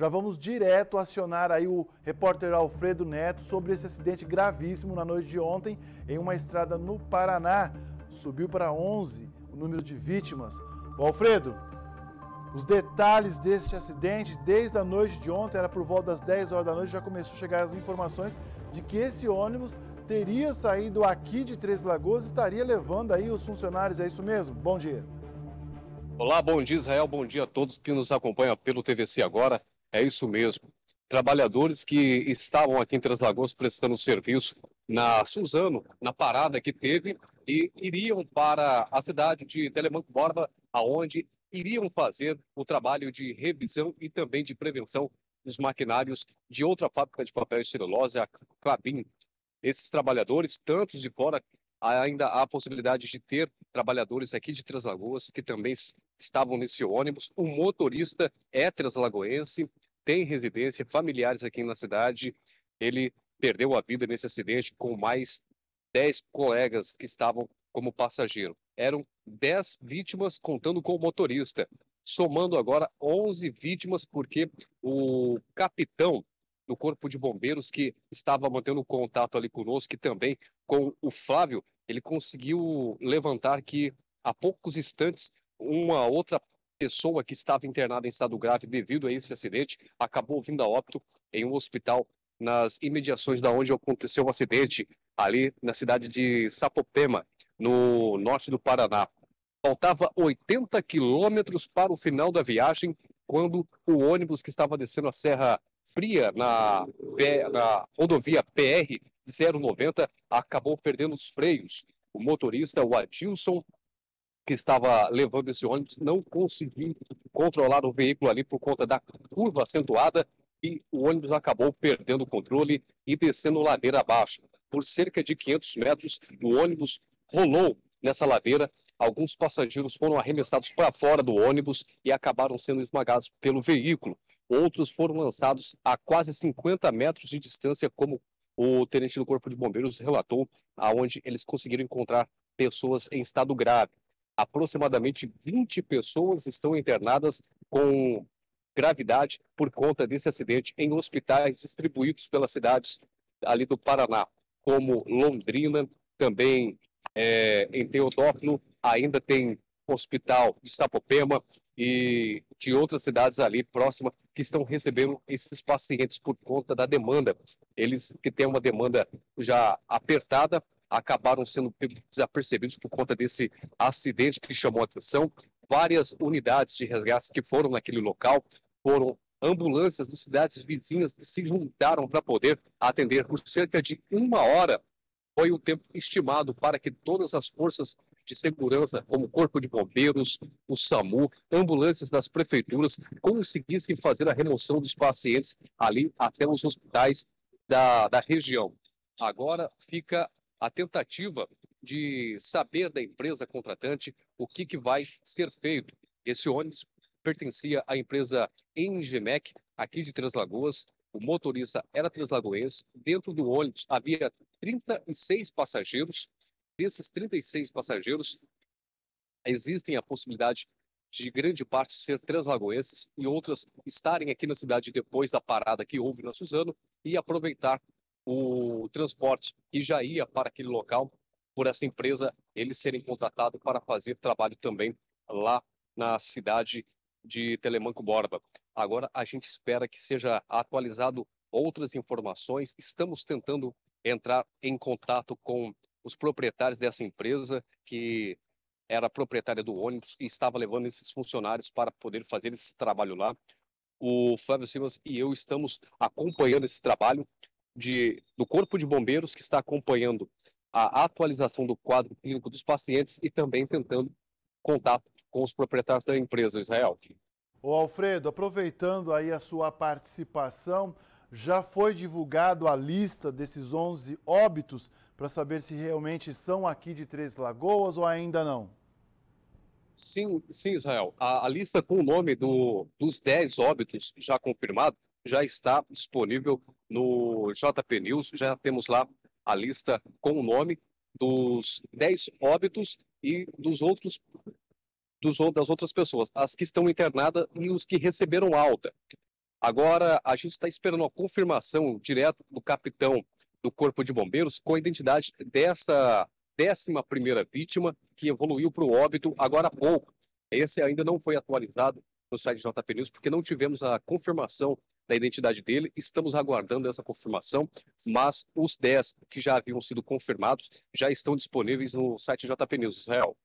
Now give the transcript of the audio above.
Já vamos direto acionar aí o repórter Alfredo Neto sobre esse acidente gravíssimo na noite de ontem em uma estrada no Paraná. Subiu para 11 o número de vítimas. O Alfredo, os detalhes deste acidente, desde a noite de ontem, era por volta das 10 horas da noite, já começou a chegar as informações de que esse ônibus teria saído aqui de Três Lagoas e estaria levando aí os funcionários, é isso mesmo? Bom dia. Olá, bom dia Israel, bom dia a todos que nos acompanham pelo TVC agora. É isso mesmo. Trabalhadores que estavam aqui em Três Lagoas prestando serviço na Suzano, na parada que teve, e iriam para a cidade de Telemanco Borba, aonde iriam fazer o trabalho de revisão e também de prevenção dos maquinários de outra fábrica de papel e celulose, a Clabin. Esses trabalhadores, tantos de fora, ainda há a possibilidade de ter trabalhadores aqui de Três Lagoas que também estavam nesse ônibus. O motorista é translagoense, tem residência, familiares aqui na cidade. Ele perdeu a vida nesse acidente com mais 10 colegas que estavam como passageiro. Eram 10 vítimas contando com o motorista, somando agora 11 vítimas porque o capitão do Corpo de Bombeiros que estava mantendo contato ali conosco, e também com o Flávio, ele conseguiu levantar que há poucos instantes uma outra pessoa que estava internada em estado grave devido a esse acidente acabou vindo a óbito em um hospital nas imediações da onde aconteceu o acidente, ali na cidade de Sapopema, no norte do Paraná. Faltava 80 quilômetros para o final da viagem quando o ônibus que estava descendo a Serra Fria na, na rodovia PR 090 acabou perdendo os freios. O motorista, o Adilson, que estava levando esse ônibus não conseguiu controlar o veículo ali por conta da curva acentuada e o ônibus acabou perdendo o controle e descendo ladeira abaixo. Por cerca de 500 metros, o ônibus rolou nessa ladeira. Alguns passageiros foram arremessados para fora do ônibus e acabaram sendo esmagados pelo veículo. Outros foram lançados a quase 50 metros de distância, como o tenente do Corpo de Bombeiros relatou, aonde eles conseguiram encontrar pessoas em estado grave. Aproximadamente 20 pessoas estão internadas com gravidade por conta desse acidente em hospitais distribuídos pelas cidades ali do Paraná, como Londrina, também é, em Teodófilo, ainda tem hospital de Sapopema e de outras cidades ali próximas que estão recebendo esses pacientes por conta da demanda. Eles que têm uma demanda já apertada, acabaram sendo desapercebidos por conta desse acidente que chamou a atenção. Várias unidades de resgate que foram naquele local foram ambulâncias de cidades vizinhas que se juntaram para poder atender por cerca de uma hora. Foi o tempo estimado para que todas as forças de segurança, como o Corpo de Bombeiros, o SAMU, ambulâncias das prefeituras, conseguissem fazer a remoção dos pacientes ali até os hospitais da, da região. Agora fica a tentativa de saber da empresa contratante o que, que vai ser feito. Esse ônibus pertencia à empresa Engemec, aqui de Três Lagoas. O motorista era translagoense. Dentro do ônibus havia 36 passageiros. Desses 36 passageiros, existem a possibilidade de grande parte ser translagoenses e outras estarem aqui na cidade depois da parada que houve na Suzano e aproveitar o transporte que já ia para aquele local por essa empresa, eles serem contratados para fazer trabalho também lá na cidade de Telemanco Borba. Agora a gente espera que seja atualizado outras informações. Estamos tentando entrar em contato com os proprietários dessa empresa que era proprietária do ônibus e estava levando esses funcionários para poder fazer esse trabalho lá. O Flávio Simas e eu estamos acompanhando esse trabalho de, do Corpo de Bombeiros, que está acompanhando a atualização do quadro clínico dos pacientes e também tentando contato com os proprietários da empresa, Israel. O Alfredo, aproveitando aí a sua participação, já foi divulgado a lista desses 11 óbitos para saber se realmente são aqui de Três Lagoas ou ainda não? Sim, sim, Israel. A, a lista com o nome do, dos 10 óbitos já confirmados já está disponível no JP News, já temos lá a lista com o nome dos 10 óbitos e dos outros dos, das outras pessoas, as que estão internadas e os que receberam alta. Agora, a gente está esperando a confirmação direto do capitão do Corpo de Bombeiros com a identidade desta décima primeira vítima que evoluiu para o óbito agora há pouco. Esse ainda não foi atualizado no site JP News porque não tivemos a confirmação da identidade dele. Estamos aguardando essa confirmação, mas os 10 que já haviam sido confirmados já estão disponíveis no site JP News, Israel.